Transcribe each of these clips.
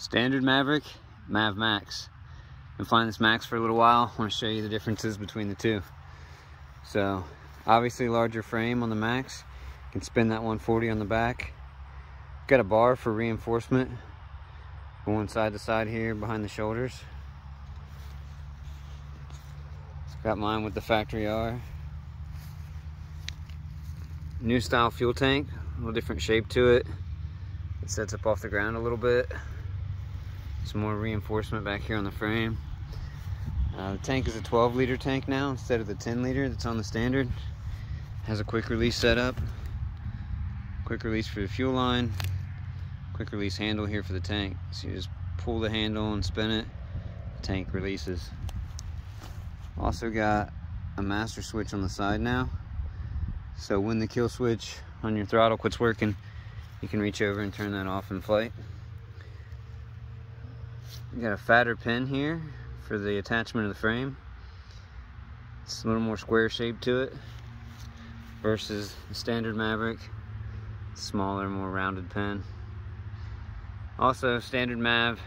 Standard Maverick, Mav Max. Been flying this Max for a little while. I want to show you the differences between the two. So, obviously larger frame on the Max. You can spin that 140 on the back. Got a bar for reinforcement going side to side here behind the shoulders. Got mine with the factory R. New style fuel tank, a little different shape to it. It sets up off the ground a little bit. Some more reinforcement back here on the frame. Uh, the tank is a 12 liter tank now instead of the 10 liter that's on the standard. Has a quick release setup. Quick release for the fuel line. Quick release handle here for the tank. So you just pull the handle and spin it. The tank releases. Also got a master switch on the side now. So when the kill switch on your throttle quits working, you can reach over and turn that off in flight. Got a fatter pin here for the attachment of the frame. It's a little more square shape to it versus the standard Maverick. Smaller, more rounded pin. Also, standard Mav,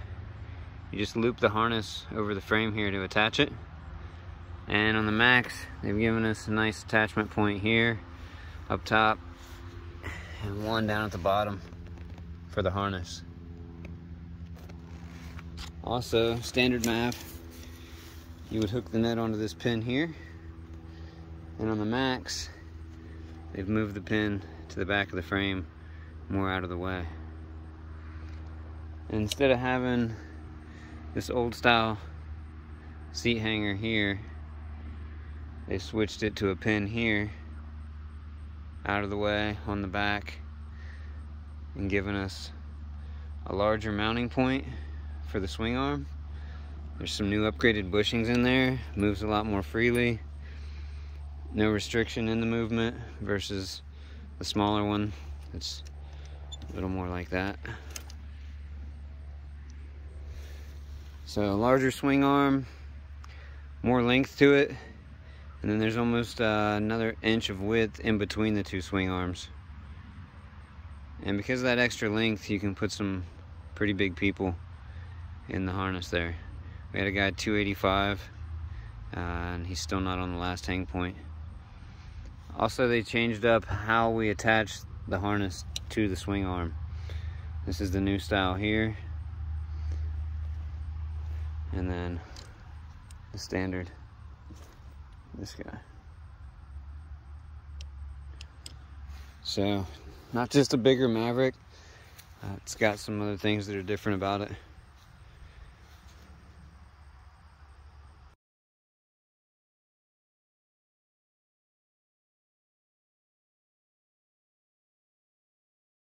you just loop the harness over the frame here to attach it. And on the Max, they've given us a nice attachment point here, up top, and one down at the bottom for the harness. Also, standard Mav, you would hook the net onto this pin here. And on the Max, they've moved the pin to the back of the frame more out of the way. And instead of having this old style seat hanger here, they switched it to a pin here out of the way on the back and given us a larger mounting point for the swing arm. There's some new upgraded bushings in there, moves a lot more freely. No restriction in the movement versus the smaller one. It's a little more like that. So larger swing arm, more length to it, and then there's almost uh, another inch of width in between the two swing arms. And because of that extra length, you can put some pretty big people in the harness there. We had a guy 285 uh, and he's still not on the last hang point. Also they changed up how we attach the harness to the swing arm. This is the new style here. And then the standard, this guy. So, not just a bigger Maverick, uh, it's got some other things that are different about it.